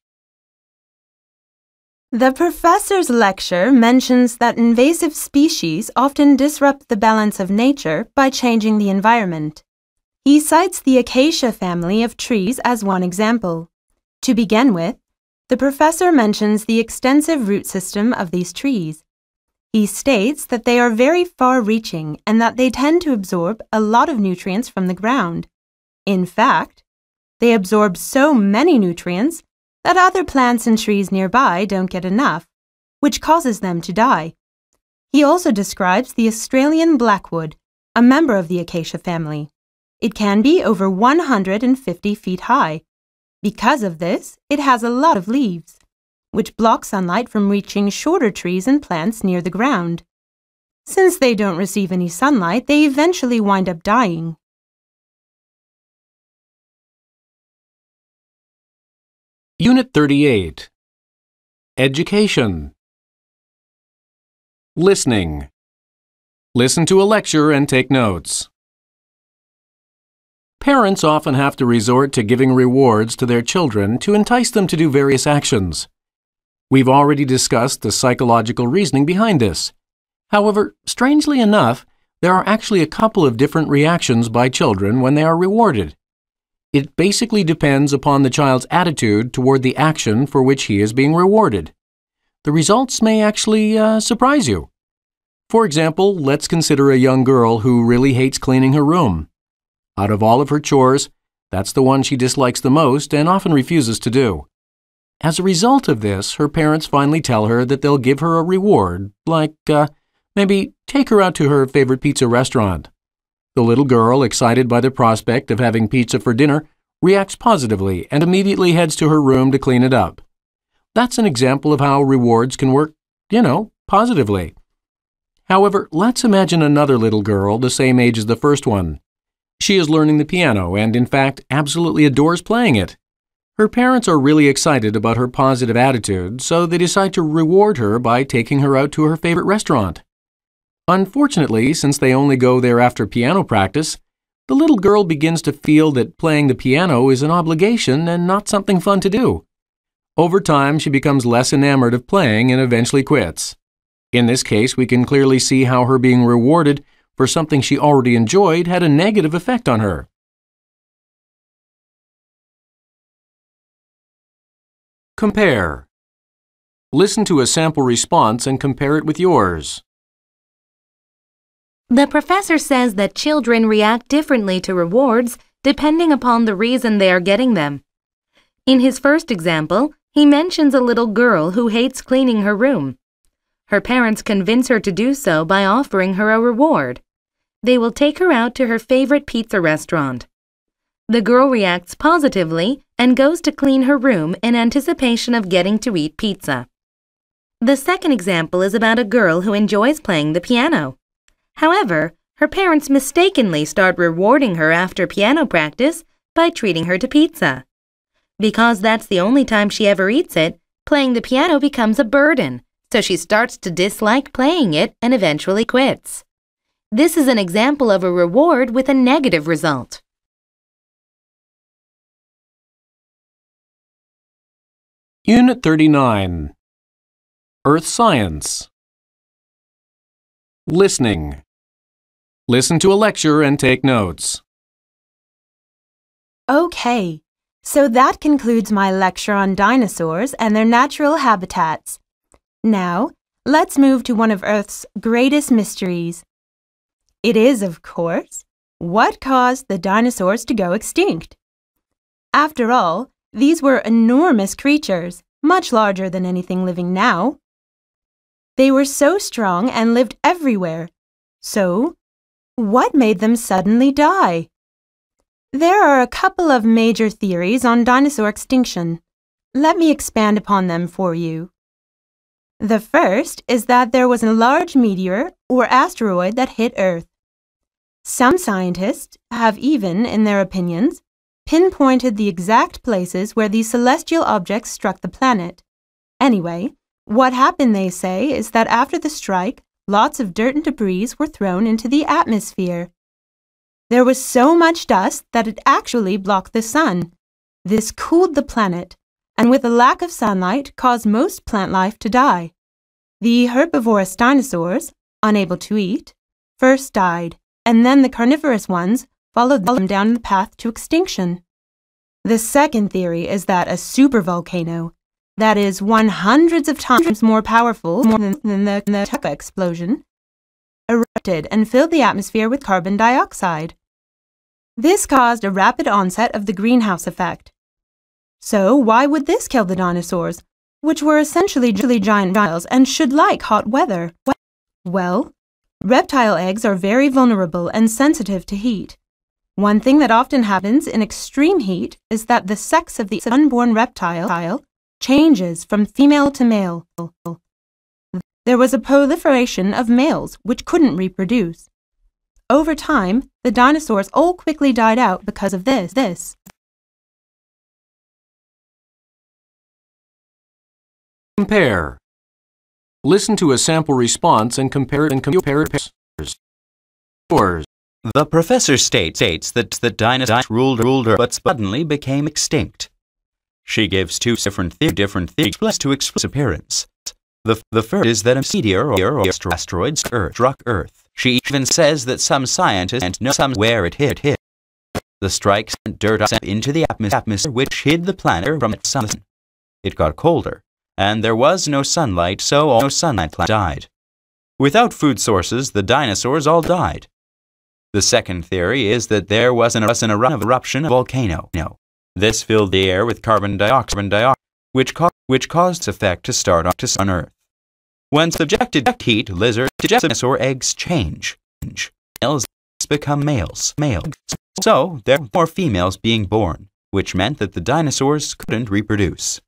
The professor's lecture mentions that invasive species often disrupt the balance of nature by changing the environment. He cites the acacia family of trees as one example. To begin with, the professor mentions the extensive root system of these trees. He states that they are very far reaching and that they tend to absorb a lot of nutrients from the ground. In fact, they absorb so many nutrients that other plants and trees nearby don't get enough, which causes them to die. He also describes the Australian blackwood, a member of the acacia family. It can be over 150 feet high. Because of this, it has a lot of leaves, which block sunlight from reaching shorter trees and plants near the ground. Since they don't receive any sunlight, they eventually wind up dying. Unit 38 Education Listening Listen to a lecture and take notes. Parents often have to resort to giving rewards to their children to entice them to do various actions. We've already discussed the psychological reasoning behind this. However, strangely enough, there are actually a couple of different reactions by children when they are rewarded. It basically depends upon the child's attitude toward the action for which he is being rewarded. The results may actually uh, surprise you. For example, let's consider a young girl who really hates cleaning her room. Out of all of her chores, that's the one she dislikes the most and often refuses to do. As a result of this, her parents finally tell her that they'll give her a reward, like, uh, maybe take her out to her favorite pizza restaurant. The little girl, excited by the prospect of having pizza for dinner, reacts positively and immediately heads to her room to clean it up. That's an example of how rewards can work, you know, positively. However, let's imagine another little girl the same age as the first one. She is learning the piano and, in fact, absolutely adores playing it. Her parents are really excited about her positive attitude, so they decide to reward her by taking her out to her favorite restaurant. Unfortunately, since they only go there after piano practice, the little girl begins to feel that playing the piano is an obligation and not something fun to do. Over time, she becomes less enamored of playing and eventually quits. In this case, we can clearly see how her being rewarded for something she already enjoyed had a negative effect on her. Compare. Listen to a sample response and compare it with yours. The professor says that children react differently to rewards depending upon the reason they are getting them. In his first example, he mentions a little girl who hates cleaning her room. Her parents convince her to do so by offering her a reward. They will take her out to her favorite pizza restaurant. The girl reacts positively and goes to clean her room in anticipation of getting to eat pizza. The second example is about a girl who enjoys playing the piano. However, her parents mistakenly start rewarding her after piano practice by treating her to pizza. Because that's the only time she ever eats it, playing the piano becomes a burden, so she starts to dislike playing it and eventually quits. This is an example of a reward with a negative result. Unit 39 Earth Science Listening Listen to a lecture and take notes. Okay, so that concludes my lecture on dinosaurs and their natural habitats. Now, let's move to one of Earth's greatest mysteries. It is, of course, what caused the dinosaurs to go extinct? After all, these were enormous creatures, much larger than anything living now. They were so strong and lived everywhere. So, what made them suddenly die? There are a couple of major theories on dinosaur extinction. Let me expand upon them for you. The first is that there was a large meteor or asteroid that hit Earth. Some scientists have even, in their opinions, pinpointed the exact places where these celestial objects struck the planet. Anyway, what happened, they say, is that after the strike, lots of dirt and debris were thrown into the atmosphere. There was so much dust that it actually blocked the sun. This cooled the planet, and with a lack of sunlight caused most plant life to die. The herbivorous dinosaurs, unable to eat, first died, and then the carnivorous ones followed them down the path to extinction. The second theory is that a supervolcano, that is one hundreds of times more powerful than, than the, the explosion, erupted and filled the atmosphere with carbon dioxide. This caused a rapid onset of the greenhouse effect. So why would this kill the dinosaurs, which were essentially giant reptiles and should like hot weather? Well, reptile eggs are very vulnerable and sensitive to heat. One thing that often happens in extreme heat is that the sex of the unborn reptile changes from female to male. There was a proliferation of males which couldn't reproduce. Over time, the dinosaurs all quickly died out because of this. this. Compare. Listen to a sample response and compare it and compare it. Scores. The professor states, states that the dinosaurs ruled, ruled but suddenly became extinct. She gives two different, different theories to express appearance. The, the first is that a meteor or asteroid struck Earth. She even says that some scientists know somewhere it hit. hit. The strike sent dirt into the atmosphere, which hid the planet from its sun. It got colder, and there was no sunlight, so all no sunlight died. Without food sources, the dinosaurs all died. The second theory is that there was an, an eruption of volcano. This filled the air with carbon dioxide, which, ca which caused effect to start on Earth. When subjected to heat, lizard dinosaur eggs change. Males become males. Males. So there were more females being born, which meant that the dinosaurs couldn't reproduce.